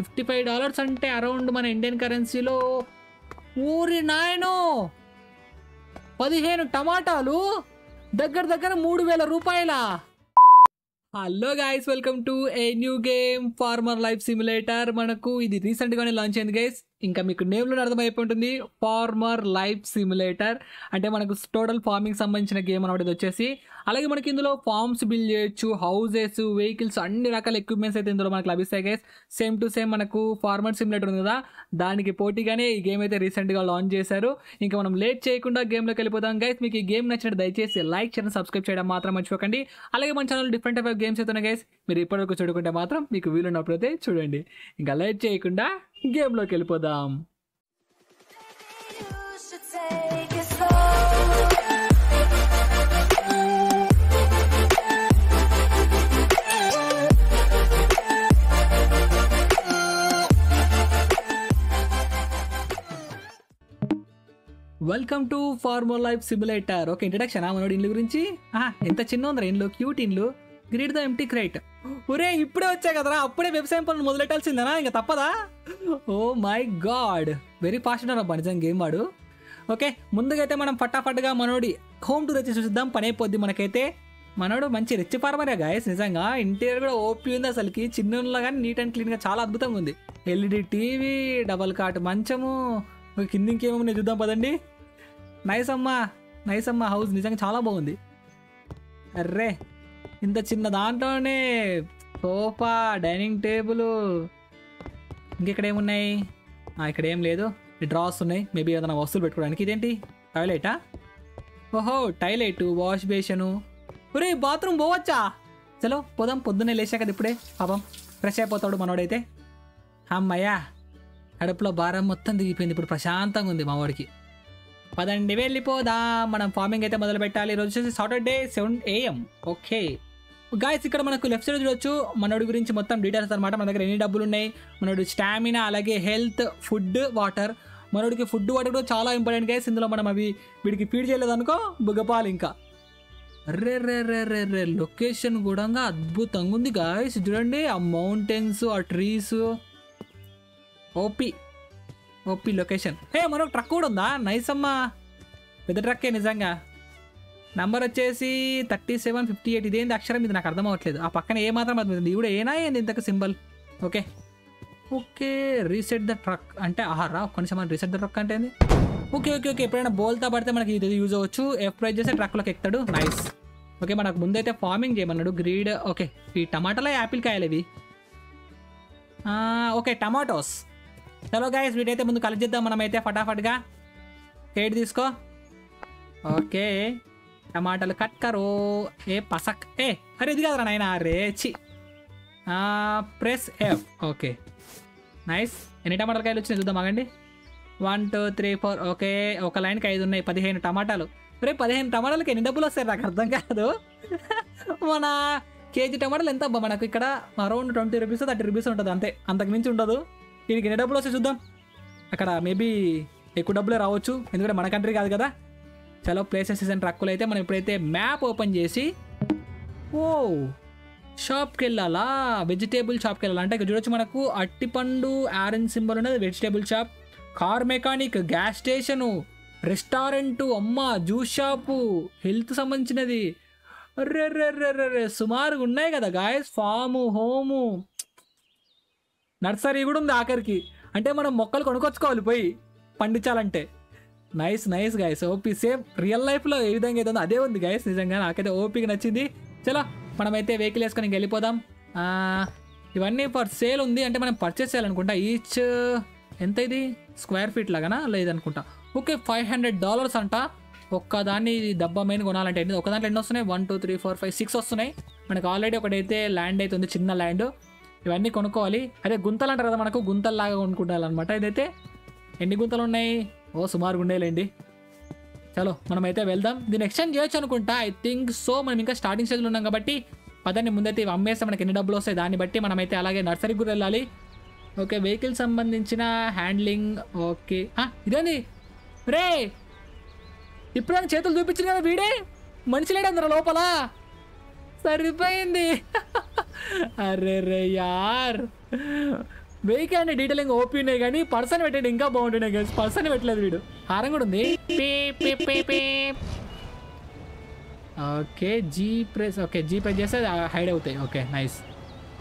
Fifty five dollars అంటే around మన Indian కరెన్సీలో ఊరి నాయను! పదిహేను టమాటాలు దగ్గర దగ్గర మూడు వేల రూపాయల? Hello guys welcome to a new game farmer life simulator. మనకు ఇది రీసెంట్గానే లాంచ్ అయింది గైస్ ఇంకా మీకు నేమ్లో అర్థమైపోయి ఉంటుంది. ఫార్మర్ లైఫ్ సిమ్యులేటర్ అంటే మనకు టోటల్ ఫార్మింగ్ సంబంధించిన గేమ్ అనమాట ఇది వచ్చేసి. అలాగే మనకి ఇందులో ఫార్మ్స్ బిల్డ్ చేయొచ్చు హౌసెస్ వెహికల్స్ అన్ని రకాల ఎక్విప్మెంట్స్ అయితే ఇందులో మనకు లభిస్తాయి గైస్ సేమ్ టు సేమ్ మనకు ఫార్మర్ సిమ్యులేటర్ ఉంది కదా. దానికి పోటీగానే ఈ గేమ్ అయితే రీసెంట్గా లాంచ్ చేశారు. ఇంకా మనం లేట్ చేయకుండా గేమ్లోకి వెళ్ళిపోదాం గైస్ మీకు ఈ గేమ్ నచ్చినట్టు దయచేసి లైక్ చేయడం సబ్స్క్రైబ్ చేయడం మాత్రం మర్చిపోకండి. అలాగే మన channel different type of games అయితే గైస్ మీరు ఇప్పటివరకు చూడకుంటే మాత్రం మీకు వీలున్నప్పుడు అయితే చూడండి. ఇంకా లేట్ చేయకుండా గేమ్లోకి వెళ్ళిపోదాం welcome to farmer life simulator okay introduction మనోడి ఇండ్లు గురించి? ఆహా, ఎంత చిన్న ఉందిరా ఇండ్లు? క్యూట్ ఇండ్లు. Greed the empty crate. ఒరే ఇప్పుడే వచ్చా కదరా అప్పుడే వ్యవసాయం పనులు మొదలెట్టాల్సిందేనా? ఇంకా తప్పదా? Oh my god. Very fast ఉన్నారబ్బా నిజంగా గేమ్ వాడు? ఓకే ముందుగైతే మనం ఫటాఫట్గా మనోడి హోమ్ టూర్ వచ్చి చూద్దాం పని అయిపోద్ది మనకైతే. మనోడు మంచి రిచ్ ఫార్మరే గాయస్ నిజంగా. ఇంటీరియర్ కూడా ఓపీ ఉంది అసలుకి చిన్న కానీ నీట్ అండ్ క్లీన్గా చాలా అద్భుతంగా ఉంది. ఎల్ఈడి టీవీ డబల్ కాట్ మంచము కింద ఇంకేమో చూద్దాం పదండి. నైస్ అమ్మా నైస్ అమ్మా హౌస్ నిజంగా చాలా బాగుంది. అర్రే ఇంత చిన్న దాంట్లోనే సోఫా డైనింగ్ టేబుల్ ఇంకెక్కడ ఏమున్నాయి ఇక్కడ ఏం లేదు డ్రాస్ ఉన్నాయి. మేబీ ఏదైనా వస్తువులు పెట్టుకోవడానికి. ఇదేంటి? టాయిలెటా? ఓహో టాయిలెట్ వాష్ బేషను. ఒరే బాత్రూమ్ పోవచ్చా? చలో పోదాం. పొద్దున్నే లేచా కదా ఇప్పుడే. పాపం ఫ్రెష్ అయిపోతాడు మనోడైతే. అమ్మయ్యా కడుపులో భారం మొత్తం దిగిపోయింది ఇప్పుడు ప్రశాంతంగా ఉంది మావాడికి పదండి వెళ్ళిపోదా. మనం ఫార్మింగ్ అయితే మొదలు పెట్టాలి ఈరోజు వచ్చేసి Saturday seven AM. Okay. Guys ఇక్కడ మనకు లెఫ్ట్ సైడ్ చూడొచ్చు. మనోడి గురించి మొత్తం డీటెయిల్స్ అనమాట మన దగ్గర ఎన్ని డబ్బులు ఉన్నాయి? మనోడి స్టామినా అలాగే హెల్త్ ఫుడ్ వాటర్ మనోడికి ఫుడ్ వాటర్ కూడా చాలా ఇంపార్టెంట్ గైస్ ఇందులో మనం అవి వీడికి ఫీడ్ చేయలేదు అనుకో బుగ్గపాలు ఇంకా. రే రే రే రే రే లొకేషన్ కూడా అద్భుతంగా ఉంది గాయస్ చూడండి ఆ మౌంటైన్స్ ఆ trees OP OP location hey మరొక ట్రక్ కూడా ఉందా? నైస్ అమ్మా. పెద్ద ట్రక్కే నిజంగా. నంబర్ వచ్చేసి థర్టీ సెవెన్ ఫిఫ్టీ ఎయిట్ ఇదేంది అక్షరం? ఇది నాకు అర్థం అవ్వట్లేదు. ఆ పక్కన ఏ మాత్రం అర్థమవుతుంది ఈవిడ ఏనా ఏంది ఇంతకు symbol? Okay. Okay reset the truck అంటే ఆహారా? కొంచెం మనం రీసెట్ ద ట్రక్ అంటే ఏంది? Okay okay okay. ఎప్పుడైనా బోల్తా పడితే మనకి ఇది యూజ్ అవ్వచ్చు. ఎఫ్ ప్రైజ్ చేస్తే ట్రక్లోకి ఎక్కుతాడు. నైస్ ఓకే మనకు ముందైతే ఫార్మింగ్ చేయమన్నాడు. Greed okay. ఈ టమాటాలో యాపిల్ కాయలు ఇవి. ఓకే టమాటోస్ చలో గాయస్ వీటైతే ముందు కలిసిద్దాం మనమైతే ఫటాఫట్గా. కేట్ తీసుకో. ఓకే. టమాటాలు కట్ కరో. ఏ పసక్. ఏ అరే ఇది కదరా నాయన రేచి ప్రెస్ ఎఫ్. ఓకే. నైస్. ఎన్ని టమాటాలు కాయలు వచ్చినాయి చూద్దాం ఆగండి. One two three four. Okay ఒక లైన్కి ఐదు ఉన్నాయి పదిహేను టమాటాలు. రే పదిహేను టమాటాలకి ఎన్ని డబ్బులు వస్తాయి నాకు అర్థం కాదు. మన కేజీ టమాటాలు ఎంత అబ్బా మనకు ఇక్కడ? Around twenty rupees thirty rupees ఉంటుంది అంతే. అంతకు మించి ఉండదు. దీనికి ఎన్ని డబ్బులు వస్తాయి చూద్దాం. అక్కడ మేబీ ఎక్కువ డబ్బులే రావచ్చు. ఎందుకంటే మన కంట్రీ కాదు కదా. చలో ప్లేసెస్ అండ్ ట్రక్కులు అయితే మనం ఇప్పుడైతే మ్యాప్ ఓపెన్ చేసి ఓ షాప్కి వెళ్ళాలా వెజిటేబుల్ షాప్కి వెళ్ళాలా అంటే ఇక్కడ చూడొచ్చు మనకు అట్టిపండు ఆరెంజ్ సింబల్ ఉన్నది vegetable shop car mechanic gas station restaurant అమ్మ జ్యూస్ షాపు హెల్త్ సంబంధించినది రే రే సుమారుగా ఉన్నాయి కదా గాయస్ ఫాము హోము నర్సరీ కూడా ఉంది ఆఖరికి అంటే మనం మొక్కలు కొనుక్కొచ్చుకోవాలి పోయి పండించాలంటే nice nice guys OP same real లైఫ్లో ఏ విధంగా అయితే ఉందో అదే ఉంది గైస్ నిజంగా నాకైతే ఓపీకి నచ్చింది. చలో మనమైతే వెహికల్ వేసుకొని ఇంక వెళ్ళిపోదాం ఇవన్నీ ఫర్ సేల్ ఉంది. అంటే మనం పర్చేస్ చేయాలనుకుంటా. ఈచ్ ఎంత ఇది? స్క్వేర్ ఫీట్ లాగానా? లేదనుకుంటా. ఓకే ఫైవ్ హండ్రెడ్ డాలర్స్ అంట. ఒక్కదాన్ని డబ్బా మెయిన్ కొనాలంటే ఎన్ని? ఒక దాంట్లో ఎన్ని వస్తున్నాయి? One two three four five six వస్తున్నాయి. మనకు ఆల్రెడీ ఒకటైతే ల్యాండ్ అయితే ఉంది చిన్న ల్యాండ్ ఇవన్నీ కొనుక్కోవాలి. అదే గుంతలు అంటారు కదా మనకు? గుంతల్లాగా కొనుక్కుంటారనమాట ఇదైతే ఎన్ని గుంతలు ఉన్నాయి? ఓ సుమారుగా ఉండేలేండి చలో మనమైతే వెళ్దాం. దీన్ని ఎక్స్చేంజ్ చేయొచ్చు అనుకుంటా. ఐ థింక్ సో మనం ఇంకా స్టార్టింగ్ స్టేజ్లో ఉన్నాం కాబట్టి పదండి ముందైతే ఇవి అమ్మేస్తే మనకి ఎన్ని డబ్బులు వస్తాయి దాన్ని బట్టి మనమైతే అలాగే నర్సరీకి కూడా వెళ్ళాలి. ఓకే వెహికల్ సంబంధించిన హ్యాండ్లింగ్ ఓకే. ఇదేంది? రే! ఇప్పుడు చేతులు చూపించింది కదా వీడే? మనిషి లేడు అందరు లోపల. సరిపోయింది. అరే రే యార్. వెహికల్ అనే డీటెయిలింగ్ ఓపీ ఉన్నాయి కానీ పర్సన్ పెట్టండి ఇంకా బాగుంటున్నాయి గైస్ పర్సన్ పెట్టలేదు వీడు. హారం కూడా ఉంది. Okay G press okay G press చేస్తే హైడ్ అవుతాయి. ఓకే నైస్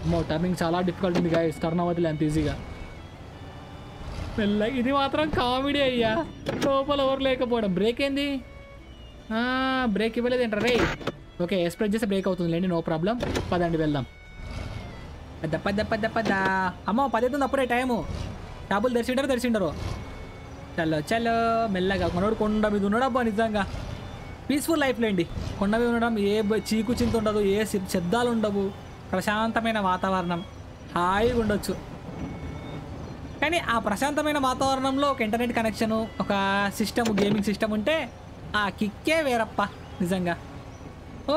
అమ్మో టర్నింగ్ చాలా డిఫికల్ట్ ఉంది గాయస్ టర్న్ అవ్వదులే అంత ఈజీగా మెల్లగా ఇది మాత్రం కామెడీ అయ్యా. లోపల ఎవరు లేకపోవడం. బ్రేక్ ఏంది? బ్రేక్ ఇవ్వలేదు ఏంట్రా రే ఓకే ఎక్స్ప్రెస్ చేస్తే బ్రేక్ అవుతుంది. లేండి నో ప్రాబ్లం పదండి వెళ్దాం. పెద్ద పెద్ద పెద్ద పెద్ద. అమ్మో పది అప్పుడే టైము. టాబులు తెరిచింటారు తెరిచింటారు చలో చలో. మెల్లగా మనోడు కొండ మీద ఉన్నాడు నిజంగా. పీస్ఫుల్ లైఫ్ లేండి. కొండ మీద ఉండడం ఏ చీకు చింత ఉండదు ఏ శబ్దాలు ఉండవు. ప్రశాంతమైన వాతావరణం. హాయిగా ఉండొచ్చు. కానీ ఆ ప్రశాంతమైన వాతావరణంలో ఒక ఇంటర్నెట్ కనెక్షను ఒక సిస్టమ్ గేమింగ్ సిస్టమ్ ఉంటే ఆ కిక్కే వేరప్ప నిజంగా. ఓ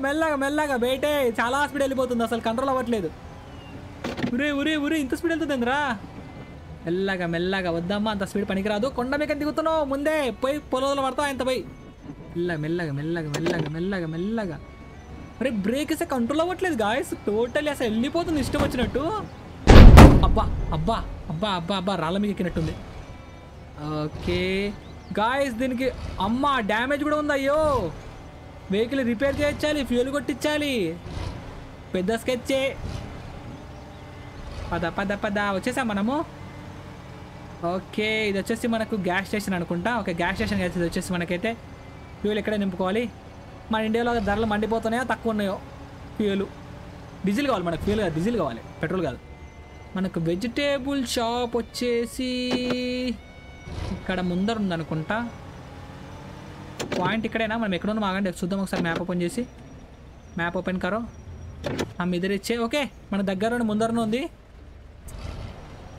మెల్లగా మెల్లగా బయటే చాలా స్పీడ్ వెళ్ళిపోతుంది. అసలు కంట్రోల్ అవ్వట్లేదు. ఉరే ఉరే ఉరే ఇంత స్పీడ్ వెళ్తుందిరా మెల్లగా మెల్లగా వద్దమ్మా అంత స్పీడ్ పనికిరాదు. కొండ మీద దిగుతున్నావు ముందే. పోయి పొలంలో పడతావు ఎంత పోయి. మెల్లగా మెల్లగా మెల్లగా మెల్లగా మెల్లగా మెల్లగా. అరే బ్రేక్ ఇస్తే కంట్రోల్ అవ్వట్లేదు గాయస్ టోటల్లీ అసలు వెళ్ళిపోతుంది ఇష్టం వచ్చినట్టు. అబ్బా అబ్బా అబ్బా అబ్బా అబ్బా రాళ్ళ మీద ఎక్కినట్టుంది. ఓకే. గాయస్ దీనికి అమ్మ డ్యామేజ్ కూడా ఉంది? అయ్యో. వెహికల్ రిపేర్ చేయించాలి ఫ్యూల్ కొట్టించాలి. పెద్ద స్కెచ్చే పద పద పద. వచ్చేసాం మనము? ఓకే ఇది వచ్చేసి మనకు గ్యాస్ స్టేషన్ అనుకుంటా. ఓకే గ్యాస్ స్టేషన్ ఇది వచ్చేసి మనకైతే ఫ్యూల్ ఎక్కడే నింపుకోవాలి. మన ఇండియాలో ధరలు మండిపోతున్నాయో తక్కువ ఉన్నాయో? ఫ్యూల్ డీజిల్ కావాలి మనకు ఫ్యూల్ కాదు డీజిల్ కావాలి పెట్రోల్ కాదు. మనకు వెజిటేబుల్ షాప్ వచ్చేసి ఇక్కడ ముందర ఉందనుకుంటా. పాయింట్ ఇక్కడేనా? మనం ఎక్కడ ఉన్నాం ఆగండి చూద్దాం ఒకసారి మ్యాప్ ఓపెన్ చేసి. మ్యాప్ ఓపెన్ కరో. ఆ మిదిరిచ్చే ఓకే మన దగ్గర ముందరనే ఉంది.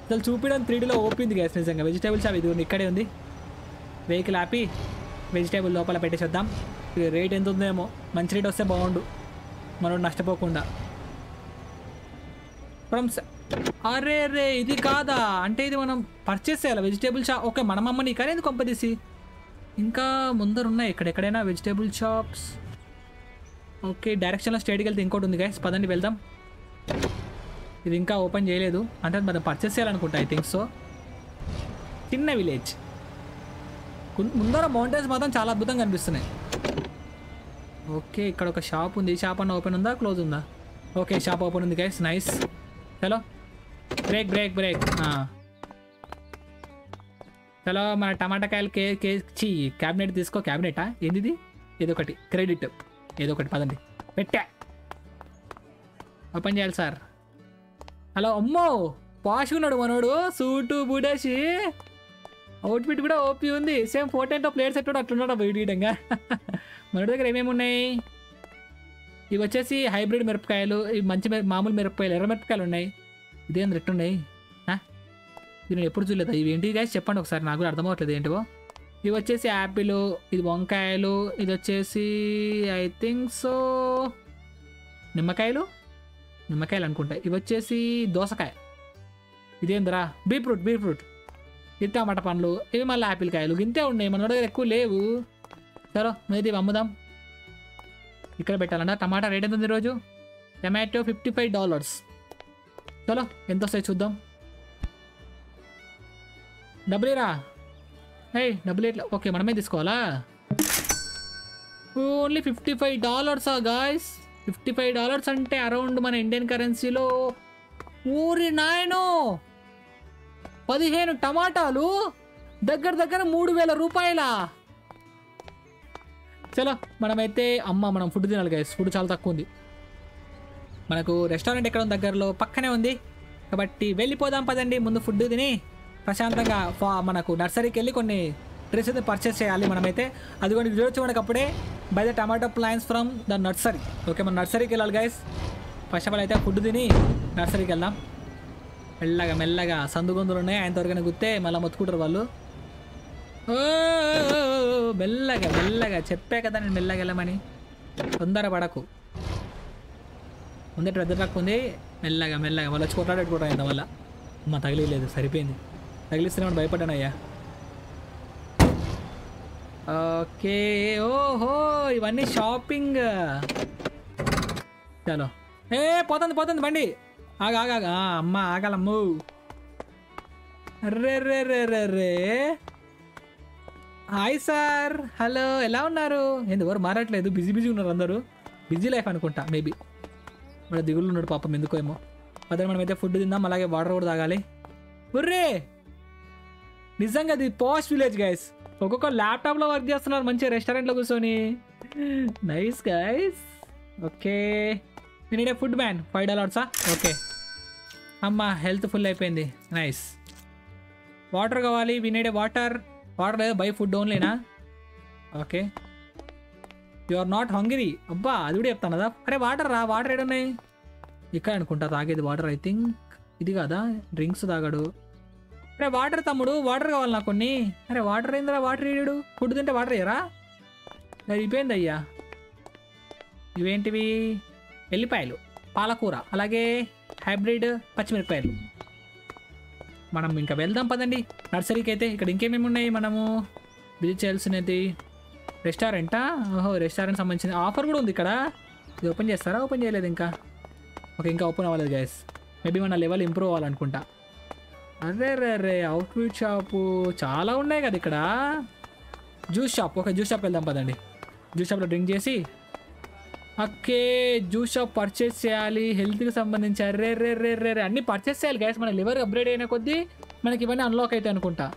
అసలు చూపించడం త్రీడీలో ఓపింది గ్యాస్ నిజంగా. వెజిటేబుల్ షాప్ ఇది ఉంది ఇక్కడే ఉంది. వెహికల్ ఆపి వెజిటేబుల్ లోపల పెట్టేసేద్దాం. ఇది రేట్ ఎంత ఉందేమో మంచి రేట్ వస్తే బాగుండు. మనం నష్టపోకుండా. ఫ్రమ్ అరే రే ఇది కాదా? అంటే ఇది మనం పర్చేస్ చేయాలి? వెజిటేబుల్ షాప్ ఓకే మన మమ్మని కానీ ఎందుకు కొంపదీసి ఇంకా ముందర ఉన్నాయి ఎక్కడెక్కడైనా వెజిటేబుల్ షాప్స్ ఓకే డైరెక్షన్లో స్టేట్కి వెళ్తే ఇంకోటి ఉంది గ్యాస్ పదండి వెళ్దాం. ఇది ఇంకా ఓపెన్ చేయలేదు. అంటే మనం పర్చేస్ చేయాలనుకుంటా ఐ థింక్ సో చిన్న విలేజ్ ముందర మౌంటైన్స్ మాత్రం చాలా అద్భుతంగా కనిపిస్తున్నాయి ఓకే ఇక్కడ ఒక షాప్ ఉంది. షాప్ అన్న ఓపెన్ ఉందా? క్లోజ్ ఉందా? ఓకే షాప్ ఓపెన్ ఉంది guys nice hello break break break hello మన టమాటా కాయలు కే కే చీ క్యాబినెట్ తీసుకో. క్యాబినెటా ఏంది ఏదో ఒకటి. క్రెడిట్ ఏదో ఒకటి పదండి. పెట్టా. ఓపెన్ చేయాలి సార్ హలో అమ్మో! పాష్ ఉన్నాడు మనోడు. సూటు బుడేసి అవుట్ఫిట్ కూడా ఓపీ ఉంది. సేమ్ ఫోర్టెన్తో ప్లేయర్ సెట్ కూడా అట్లున్నాడు వీడియంగా మనోడి దగ్గర ఏమేమి ఉన్నాయి? ఇవి వచ్చేసి హైబ్రిడ్ మిరపకాయలు ఇవి మంచి మామూలు మిరపకాయలు ఎర్ర మిరపకాయలు ఉన్నాయి. ఇదేం రెట్టు ఉన్నాయి? ఇది నేను ఎప్పుడు చూడలేదు. ఇవి ఏంటి guys? చెప్పండి ఒకసారి. నాకు కూడా అర్థమవట్లేదు ఏంటివో. ఇవి వచ్చేసి యాపిల్ ఇది వంకాయలు ఇది వచ్చేసి ఐ థింక్ సో నిమ్మకాయలు. నిమ్మకాయలు అనుకుంటాయి ఇవి వచ్చేసి దోసకాయ. ఇదేందిరా? Beetroot beetroot. ఇది టమాటా పండ్లు ఇవి మళ్ళీ ఆపిల్ కాయలు. ఇంతే ఉన్నాయి. మన దగ్గర ఎక్కువ లేవు. సరే మీది అమ్ముదాం. ఇక్కడ పెట్టాలన్నా టమాటా రేట్ ఎంత ఉంది ఈరోజు? Tomato fifty five dollars. చలో ఎంత వస్తాయి చూద్దాం. డబ్బులేరా ఏయ్ డబ్బులు ఎట్లా? ఓకే మనమే తీసుకోవాలా? ఓన్లీ ఫిఫ్టీ ఫైవ్ డాలర్సా గాయస్? ఫిఫ్టీ ఫైవ్ డాలర్స్ అంటే అరౌండ్ మన ఇండియన్ కరెన్సీలో ఊరి నాయను! పదిహేను టమాటాలు దగ్గర దగ్గర మూడు వేల రూపాయల? చలో మనమైతే అమ్మ మనం ఫుడ్ తినాలి గైస్ ఫుడ్ చాలా తక్కువ ఉంది. మనకు రెస్టారెంట్ ఎక్కడ ఉంది దగ్గరలో? పక్కనే ఉంది. కాబట్టి వెళ్ళిపోదాం పదండి ముందు ఫుడ్ తిని ప్రశాంతంగా మనకు నర్సరీకి వెళ్ళి కొన్ని డ్రెస్ అయితే పర్చేస్ చేయాలి మనమైతే. అది కొన్ని చూడొచ్చు మనకు అప్పుడే by the tomato plants from the nursery okay మన నర్సరీకి వెళ్ళాలి గైస్ ఫస్ట్ ఆఫ్ ఆల్ అయితే ఫుడ్ తిని నర్సరీకి వెళ్దాం. మెల్లగా మెల్లగా సందుగొందులు ఉన్నాయి. ఆయన త్వరగానే గుత్తే మళ్ళీ మొత్తుకుంటారు వాళ్ళు. ఓ, మెల్లగా మెల్లగా. చెప్పే కదా నేను మెల్లగా వెళ్ళమని. తొందర పడకు. ముందే పెద్ద ట్రక్ ఉంది. మెల్లగా మెల్లగా. మళ్ళీ వచ్చి కొట్లాడేట్టుకుంటా అయిందా వల్ల అమ్మ తగిలిలేదు సరిపోయింది. తగిలిస్తే భయపడ్డాను అయ్యా ఓకే. ఓహో ఇవన్నీ షాపింగ్. చలో. ఏ పోతుంది పోతుంది బండి. ఆగ ఆగా అమ్మ ఆగలమ్ము. రే రే రే రే రే. Hi sir. హలో ఎలా ఉన్నారు? ఏంది మారట్లేదు? బిజీ బిజీ ఉన్నారు అందరూ. బిజీ లైఫ్ అనుకుంటా మేబీ. మన దిగులు ఉన్నాడు పాపం ఎందుకో ఏమో. అదే అయితే ఫుడ్ తిందాం అలాగే వాటర్ కూడా తాగాలి. ఉర్రే నిజంగా ఇది పోస్ట్ విలేజ్ గైస్ ఒక్కొక్క ల్యాప్టాప్లో వర్క్ చేస్తున్నారు మంచిగా రెస్టారెంట్లో కూర్చొని. నైస్ గైస్ ఓకే నేను ఫుడ్ మ్యాన్ ఫైవ్ డాలర్సా ఓకే అమ్మ హెల్త్ ఫుల్ అయిపోయింది. నైస్ వాటర్ కావాలి వినేడే వాటర్ వాటర్ లేదు buy food ఓన్లీనా okay you are not hungry అబ్బా అది కూడా చెప్తాను కదా. అరే వాటర్ రా వాటర్ ఏడున్నాయి ఇక్కడ అనుకుంటా తాగేది వాటర్ ఐ థింక్ ఇది కదా? డ్రింక్స్ తాగాడు. అరే వాటర్ తమ్ముడు వాటర్ కావాలి నాకు కొన్ని. అరే వాటర్ ఏందిరా వాటర్ వేయడు ఫుడ్ తింటే వాటర్ వేయరా అయిపోయింది అయ్యా? ఇవేంటివి? ఎల్లిపాయలు పాలకూర అలాగే హైబ్రిడ్ పచ్చిమిరపకాయలు. మనం ఇంకా వెళ్దాం పదండి. నర్సరీకి అయితే ఇక్కడ ఇంకేమేమి ఉన్నాయి మనము? విజిట్ చేయాల్సినది రెస్టారెంటా? ఓహో రెస్టారెంట్ సంబంధించిన ఆఫర్ కూడా ఉంది ఇక్కడ. ఇది ఓపెన్ చేస్తారా? ఓపెన్ చేయలేదు ఇంకా. ఓకే ఇంకా ఓపెన్ అవ్వలేదు గ్యాస్ మేబీ మన లెవెల్ ఇంప్రూవ్ అవ్వాలనుకుంటా. అరే రే రే అవుట్ఫిట్ షాపు చాలా ఉన్నాయి కదా ఇక్కడ. జ్యూస్ షాప్ ఒక జ్యూస్ షాప్ వెళ్దాం పదండి. జ్యూస్ షాప్లో డ్రింక్ చేసి. ఓకే జ్యూస్ షాప్ పర్చేస్ చేయాలి హెల్త్కి సంబంధించి. అరే రే రే రే రే అన్నీ పర్చేస్ చేయాలి గ్యాస్ మన లివర్ అప్గ్రేడ్ అయిన కొద్దీ మనకి ఇవన్నీ అన్లాక్ అవుతాయి అనుకుంటా.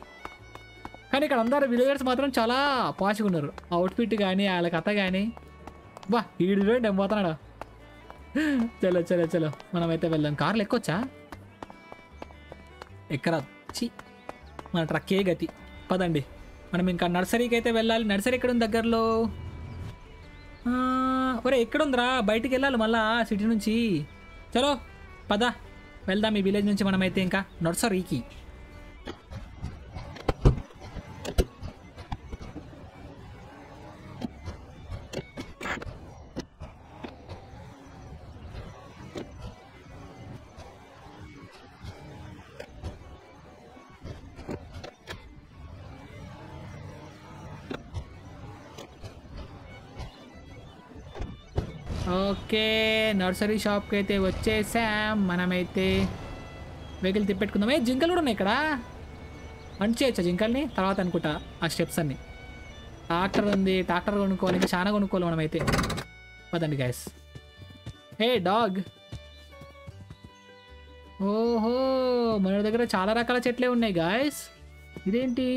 కానీ ఇక్కడ అందరు విలేజర్స్ మాత్రం చాలా పాష్గా ఉన్నారు. అవుట్ఫిట్ కానీ వాళ్ళ కథ కానీ బా ఈడు పోతున్నాడు. చలో చలో చలో. మనమైతే వెళ్దాం. కార్లు ఎక్కొచ్చా? ఎక్కరా చి మన ట్రక్కే గతి. పదండి మనం ఇంకా నర్సరీకి అయితే వెళ్ళాలి. నర్సరీ ఎక్కడ ఉంది దగ్గరలో? ఒరే ఎక్కడుందిరా? బయటికి వెళ్ళాలి మళ్ళా సిటీ నుంచి. చలో పద. వెళ్దాం ఈ విలేజ్ నుంచి మనమైతే ఇంకా నర్సరీకి. ఓకే నర్సరీ షాప్కి అయితే వచ్చేసాం. మనమైతే వెహికల్ తిప్పెట్టుకుందాం ఏ జింకలు కూడా ఉన్నాయి ఇక్కడ. మంచి చేయొచ్చా జింకల్ని? తర్వాత అనుకుంటా ఆ స్టెప్స్ అన్ని. ట్రాక్టర్ ఉంది. ట్రాక్టర్ కొనుక్కోవాలి. ఇంకా చాలా కొనుక్కోవాలి మనమైతే. పదండి గైస్ హే డాగ్. ఓహో మన దగ్గర చాలా రకాల చెట్లే ఉన్నాయి గాయస్ ఇదేంటి?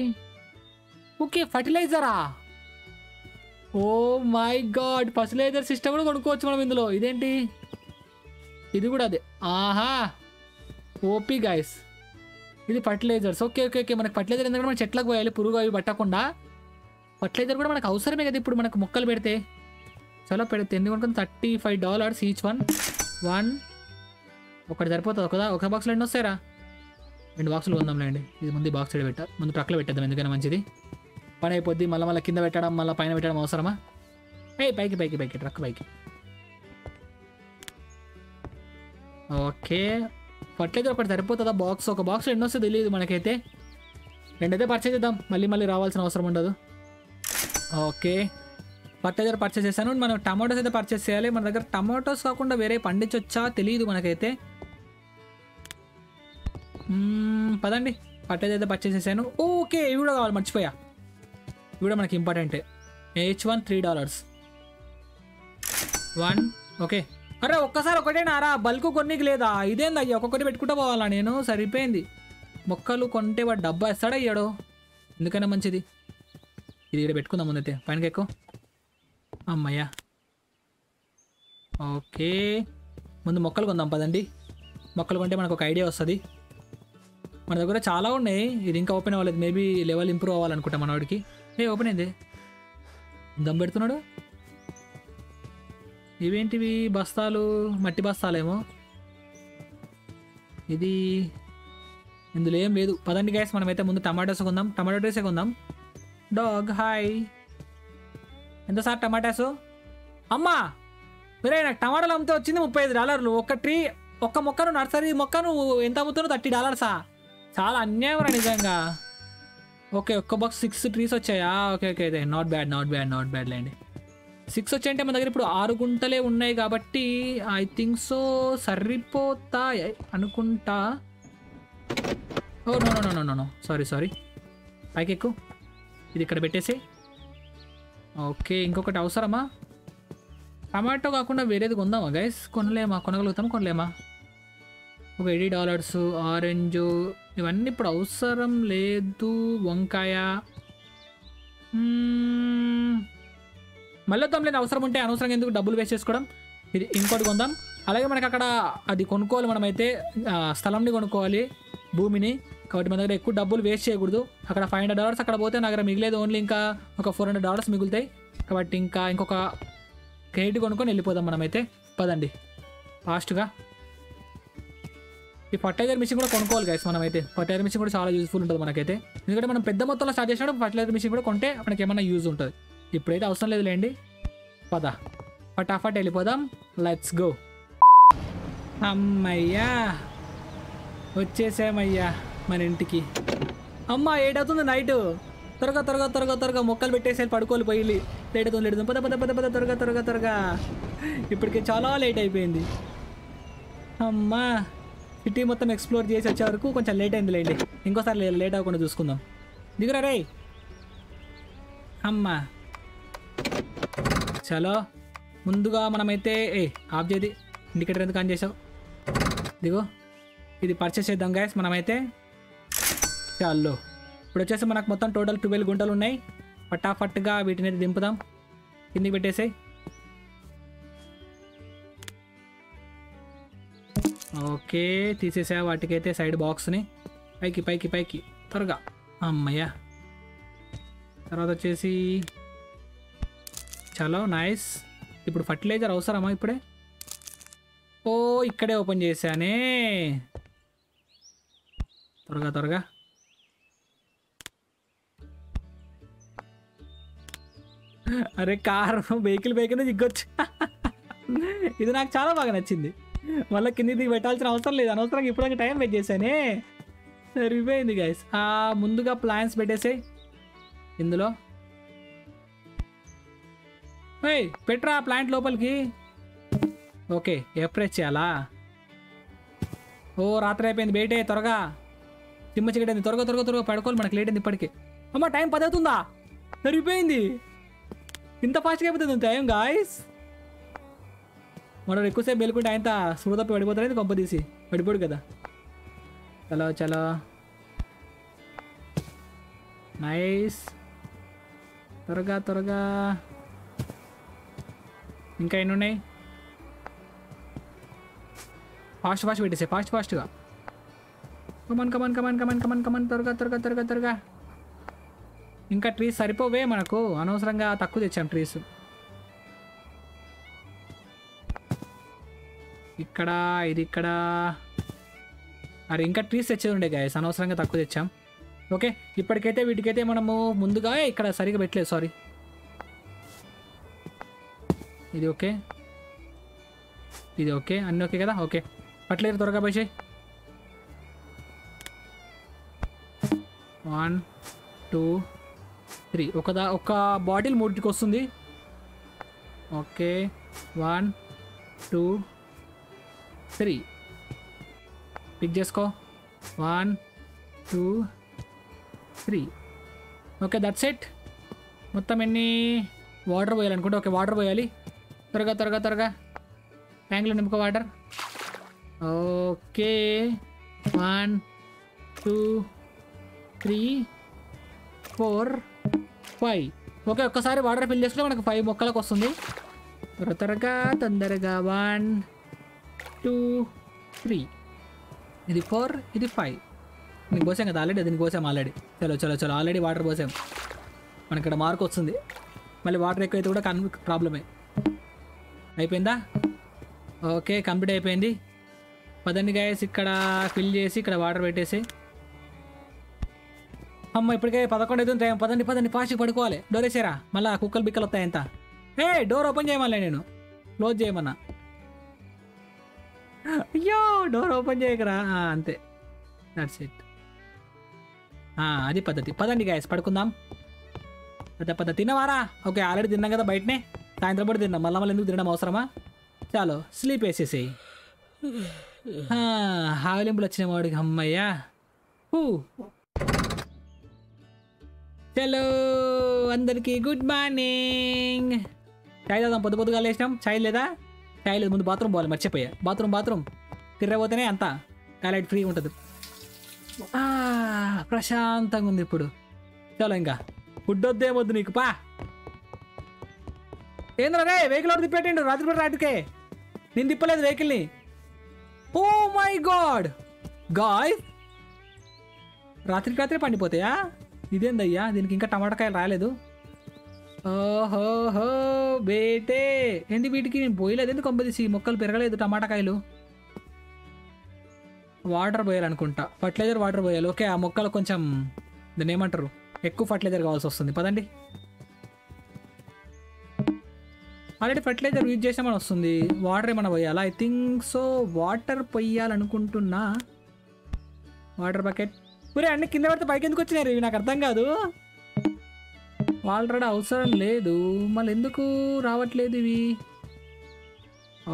ఓకే ఫర్టిలైజరా? Oh my god fertilizer system కూడా కొనుక్కోవచ్చు మనం ఇందులో. ఇదేంటి? ఇది కూడా అదే. ఆహా! OP guys. ఇది ఫర్టిలైజర్స్. Okay okay okay. మనకి ఫర్టిలైజర్ ఎందుకంటే మనం చెట్లకు పోయాలి పురుగు అవి పట్టకుండా. ఫర్టిలైజర్ కూడా మనకు అవసరమే కదా ఇప్పుడు మనకు మొక్కలు పెడితే. చాలా పెడితే ఎన్ని thirty five dollars each one. One. ఒకటి సరిపోతుంది. ఒకదా ఒక బాక్స్లో ఎన్ని వస్తాయరా? రెండు బాక్సులు కొందాంలేండి. ఇది ముందు బాక్స్ సైడ్ పెట్టా ముందు ట్రక్లో పెట్టేద్దాం ఎందుకైనా మంచిది. పని అయిపోద్ది మళ్ళీ మళ్ళీ కింద పెట్టడం మళ్ళీ పైన పెట్టడం అవసరమా? ఏ పైకి పైకి పైకి ట్రక్ పైకి. ఓకే. ఫర్టిలైజర్ ఒకటి సరిపోతుందా? బాక్స్ ఒక బాక్స్ ఎన్ని వస్తే తెలియదు మనకైతే. రెండైతే పర్చేజ్ చేద్దాం. మళ్ళీ మళ్ళీ రావాల్సిన అవసరం ఉండదు. ఓకే. ఫర్టిలైజర్ పర్చేస్ చేశాను. మనం టమాటోస్ అయితే పర్చేస్ చేయాలి. మన దగ్గర టమాటోస్ కాకుండా వేరే పండించొచ్చా? తెలియదు మనకైతే. పదండి. ఫర్టిలైజర్ అయితే పర్చేస్ చేశాను. ఓకే ఇవి కూడా కావాలి. మర్చిపోయా. ఇవి కూడా మనకి ఇంపార్టెంటే. Each one three dollars one okay అరే ఒక్కసారి ఒకటేనారా బల్క్ కొన్నికి లేదా? ఇదేంది అయ్యా ఒక్కొక్కటి పెట్టుకుంటూ పోవాలా నేను? సరిపోయింది. మొక్కలు కొంటే వాడు డబ్బా ఇస్తాడా అయ్యాడు ఎందుకైనా మంచిది. ఇది ఇక్కడ పెట్టుకుందాం ముందైతే. పైనకి ఎక్కువ అమ్మయ్యా. ఓకే. ముందు మొక్కలు కొందాం పదండి. మొక్కలు కొంటే మనకు ఒక ఐడియా వస్తుంది. మన దగ్గర చాలా ఉన్నాయి. ఇది ఇంకా ఓపెన్ అవ్వలేదు. మేబీ లెవెల్ ఇంప్రూవ్ అవ్వాలనుకుంటా మనవాడికి ఏ ఓపెన్ అయింది. దమ్ పెడుతున్నాడు. ఇవేంటివి? బస్తాలు మట్టి బస్తాలేమో. ఇది ఇందులో ఏం లేదు. పదండి గ్యాస్ మనమైతే ముందు టమాటోస్ కొందాం. టమాటోసే కొందాం. డాగ్ హాయ్ ఎంత సార్ టమాటాసు? అమ్మా! మీరే నాకు టమాటాలు అమ్మితే వచ్చింది ముప్పై ఐదు డాలర్లు. ఒక ట్రీ ఒక్క మొక్కను నర్సరీ మొక్కను ఎంత అమ్ముతున్నావు? థర్టీ డాలర్సా? చాలా అన్యాయం రా నిజంగా. ఓకే ఒక్క బాక్స్ సిక్స్ ట్రీస్ వచ్చాయా? ఓకే ఓకే అయితే not bad not bad not bad లేండి. సిక్స్ వచ్చాయంటే మన దగ్గర ఇప్పుడు ఆరు గుంటలే ఉన్నాయి కాబట్టి ఐ థింక్ సో సరిపోతా అనుకుంటా. ఓ no no no no no sorry sorry పైకి ఎక్కు. ఇది ఇక్కడ పెట్టేసి. ఓకే ఇంకొకటి అవసరమా? టమాటో కాకుండా వేరేది కొందామా గైస్ కొనలేమా? కొనగలుగుతాం కొనలేమా? ఒక ఎయిటీ డాలర్స్ ఆరెంజ్ ఇవన్నీ ఇప్పుడు అవసరం లేదు వంకాయ. మళ్ళీ వద్దాం లేదు అవసరం ఉంటే అనవసరంగా ఎందుకు డబ్బులు వేస్ట్ చేసుకోవడం? ఇది ఇంకోటి కొందాం. అలాగే మనకి అక్కడ అది కొనుక్కోవాలి మనమైతే స్థలంని కొనుక్కోవాలి భూమిని. కాబట్టి మన దగ్గర ఎక్కువ డబ్బులు వేస్ట్ చేయకూడదు. అక్కడ ఫైవ్ హండ్రెడ్ డాలర్స్ అక్కడ పోతే నా దగ్గర మిగిలేదు ఓన్లీ ఇంకా ఒక ఫోర్ హండ్రెడ్ డాలర్స్ మిగులుతాయి. కాబట్టి ఇంకా ఇంకొక క్రెడిట్ కొనుక్కొని వెళ్ళిపోదాం మనమైతే. పదండి. ఫాస్ట్గా. ఈ ఫర్టైజర్ మిషన్ కూడా కొనుక్కోవాలి గైస్ మనమైతే. ఫర్టైజర్ మిషన్ కూడా చాలా యూస్ఫుల్ ఉంటుంది మనకైతే. ఎందుకంటే మనం పెద్ద మొత్తంలో స్టార్ట్ చేసినప్పుడు ఫర్టిలైజర్ మిషన్ కూడా కొంటే మనకి ఏమైనా యూజ్ ఉంటుంది. ఇప్పుడైతే అవసరం లేదులేండి పదా పద. ఫటాఫట్ వెళ్ళిపోదాం. లెట్స్ గో అమ్మయ్యా. వచ్చేసామయ్యా మన ఇంటికి. అమ్మ ఏడవుతుంది నైట్ త్వరగా త్వరగా త్వరగా త్వరగా మొక్కలు పెట్టేసేది పడుకోలు పోయి లేట్ అవుతుంది లేట్ పద పద పద పద త్వరగా త్వరగా త్వరగా. ఇప్పటికే చాలా లేట్ అయిపోయింది. అమ్మా. సిటీ మొత్తం ఎక్స్ప్లోర్ చేసి వచ్చే వరకు కొంచెం లేట్ అయింది లేండి. ఇంకోసారి లేట్ అవ్వకుండా చూసుకుందాం. దిగురా రే అమ్మా. చలో. ముందుగా మనమైతే ఏ ఆఫ్ చేది ఇండికేటర్ ఎందుకు ఆన్ చేసావు? దిగో. ఇది పర్చేస్ చేద్దాం గ్యాస్ మనమైతే చాలు. ఇప్పుడు వచ్చేసి మనకు మొత్తం టోటల్ ట్వెల్వ్ గుంటలు ఉన్నాయి. పటాఫట్గా వీటిని అయితే దింపుదాం. కిందికి పెట్టేసాయి. ఓకే తీసేసా వాటికైతే సైడ్ బాక్స్ని. పైకి పైకి పైకి. త్వరగా. అమ్మయ్య. తర్వాత వచ్చేసి చలో నైస్. ఇప్పుడు ఫర్టిలైజర్ అవసరమా ఇప్పుడే? ఓ ఇక్కడే ఓపెన్ చేశానే. త్వరగా త్వరగా. అరే కారు వెహికల్ వెహికల్ దిగ్గొచ్చు ఇది నాకు చాలా బాగా నచ్చింది. మళ్ళీ కింది పెట్టాల్సిన అవసరం లేదు. అనవసరంగా ఇప్పుడు టైం వెయిట్ చేశానే. సరిపోయింది గైస్ ఆ ముందుగా ప్లాన్స్ పెట్టేసే. ఇందులో. ఏయ్ పెట్రా ప్లాంట్ లోపలికి. ఓకే ఎప్రెస్ చేయాలా? ఓ రాత్రి అయిపోయింది. బయటే త్వరగా. చిమ్మ చికెట్ త్వరగా త్వరగా త్వరగా పడుకోవాలి. మనకి లేట్ అయింది ఇప్పటికే. అమ్మ టైం పది అవుతుందా? సరిపోయింది. ఇంత ఫాస్ట్గా అయిపోతుంది టైం గాయస్ మనం ఎక్కువసేపు వెళ్ళుకుంటే ఆయన స్మృతప్పి పడిపోతాడు కొంప తీసి పడిపోడు కదా. చలో చలో. నైస్ త్వరగా త్వరగా. ఇంకా ఎన్ని ఉన్నాయి? ఫాస్ట్ ఫాస్ట్ పెట్టేసే ఫాస్ట్ ఫాస్ట్గా come on come on come on come on come on come on త్వరగా త్వరగా త్వరగా త్వరగా. ఇంకా ట్రీస్ సరిపోవే మనకు. అనవసరంగా తక్కువ తెచ్చాం ట్రీస్ ఇక్కడ ఇది ఇక్కడ. అరే ఇంకా ట్రీస్ తెచ్చేది ఉండే గాయస్ అనవసరంగా తక్కువ తెచ్చాం. ఓకే ఇప్పటికైతే వీటికైతే మనము ముందుగా ఇక్కడ సరిగా పెట్టలేదు సారీ ఇది ఓకే. ఇది ఓకే అన్నీ ఓకే కదా? ఓకే. పట్లేదు త్వరగా పోయి వన్ టూ త్రీ. ఒక దా ఒక బాటిల్ మూడుకి వస్తుంది okay. One two three pick చేసుకో. One two three okay that's it మొత్తం ఎన్ని వాటర్ పోయాలనుకుంటే ఓకే వాటర్ పోయాలి. త్వరగా త్వరగా త్వరగా. ట్యాంక్లో నింపుకో water okay one two three four five okay ఒక్కసారి వాటర్ ఫిల్ చేసుకుంటే మనకు ఫైవ్ మొక్కలకు వస్తుంది. త్వర త్వరగా తొందరగా. వన్ టూ త్రీ ఇది ఫోర్ ఇది ఫైవ్ దీనికి పోసాం కదా ఆల్రెడీ దీనికి పోసాం ఆల్రెడీ చలో చలో చలో. ఆల్రెడీ వాటర్ పోసాం. మనకి ఇక్కడ మార్క్ వస్తుంది. మళ్ళీ వాటర్ ఎక్కువైతే కూడా కన్ ప్రాబ్లమే అయిపోయిందా? ఓకే కంప్లీట్ అయిపోయింది. పదండి గాయస్ ఇక్కడ ఫిల్ చేసి ఇక్కడ వాటర్ పెట్టేసి. అమ్మ ఇప్పటికే పదకొండు అయితే ఉంటాయి పదండి పదండి. ఫాస్ట్గా పడుకోవాలి. డోర్ వేసారా? మళ్ళీ కుక్కలు బిక్కలు వస్తాయి ఎంత ఏ డోర్ ఓపెన్ చేయమలే నేను. క్లోజ్ చేయమన్నా. అయ్యో డోర్ ఓపెన్ చేయకరా. అంతే. దట్స్ ఇట్ అది పద్ధతి. పదండి గాయస్ పడుకుందాం. పెద్ద పద తిన్నవారా? ఓకే ఆల్రెడీ తిన్నాం కదా బయటనే. సాయంత్రం పూట తిన్నాం. మళ్ళీ మళ్ళీ ఎందుకు తినడం అవసరమా? చాలు స్లీప్ వేసేసేయి. హావలింపులు వచ్చిన వాడికి అమ్మయ్యా. హూ. చలో అందరికీ గుడ్ మార్నింగ్ చాయ్ తాదాం పొద్దు పొద్దుగా లేచినాం. చాయ్ లేదా? టాయిలెట్ ముందు బాత్రూమ్ పోవాలి మర్చిపోయా. Bathroom bathroom. తిరగబోతేనే అంతా టాయిలెట్ ఫ్రీ ఉంటుంది. ఆ, ప్రశాంతంగా ఉంది ఇప్పుడు. చలో ఇంకా. ఫుడ్ వద్దేమొద్దు నీకు పా. ఏంద్రా రే వెహికల్ ఒకటి తిప్పేటండు రాత్రిపూట రాత్రికే. నేను తిప్పలేదు వెహికల్ని. ఓ మై గాడ్! గాయ్ రాత్రికి రాత్రి పండిపోతాయా? ఇదేందయ్యా? దీనికి ఇంకా టమాటాకాయలు రాలేదు. ఓహోహో బేటే. ఏంటి వీటికి? నేను పోయలేదు ఎందుకు కొంపదీసి మొక్కలు పెరగలేదు టమాటాకాయలు వాటర్ పోయాలనుకుంటా. ఫర్టిలైజర్ వాటర్ పోయాలి. ఓకే ఆ మొక్కలు కొంచెం దాన్ని ఏమంటారు? ఎక్కువ ఫర్టిలైజర్ కావాల్సి వస్తుంది. పదండి. ఆల్రెడీ ఫర్టిలైజర్ యూజ్ చేసామని వస్తుంది. వాటర్ ఏమైనా పోయాలా? I think so. Water పోయాలనుకుంటున్నా. Water bucket. ఊరే అన్ని కింద పడితే పైకి ఎందుకు వచ్చినారు నాకు అర్థం కాదు. ఆల్రెడీ అవసరం లేదు. మళ్ళీ ఎందుకు రావట్లేదు ఇవి?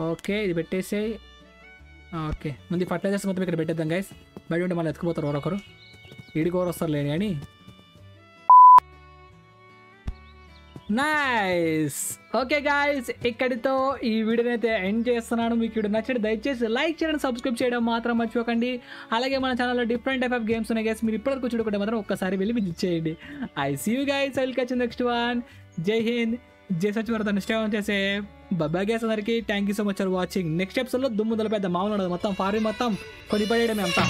ఓకే ఇది పెట్టేసే ఓకే. ముందు ఫర్టిలైజర్స్ మొత్తం ఇక్కడ పెట్టేద్దాం గైస్ బయట ఉంటే మళ్ళీ ఎత్తుకుపోతారు ఒకరొకరు ఈడికి ఎవరు వస్తారు లేని కానీ నైస్ ఓకే గాయస్ ఇక్కడితో ఈ వీడియోని అయితే ఎండ్ చేస్తున్నాను. మీకు వీడియో నచ్చండి దయచేసి లైక్ చేయడం సబ్స్క్రైబ్ చేయడం మాత్రం మర్చిపోకండి. అలాగే మన ఛానల్లో డిఫరెంట్ టైప్ ఆఫ్ గేమ్స్ ఉన్నాయి గేమ్స్ మీరు ఇప్పటివరకు చూడకుంటే మాత్రం ఒక్కసారి వెళ్ళి విజిట్ చేయండి. I see you guys I will catch next one జై హింద్ జై సచివరత నెక్స్ట్ టైం చేసే. బాబా గేస్ అందరికీ. Thank you so much for watching next ఎపిసోడ్లో దుమ్ము పెద్ద మామూలు ఉండదు. మొత్తం ఫారీ మొత్తం కొనిపడేయడం అంతా.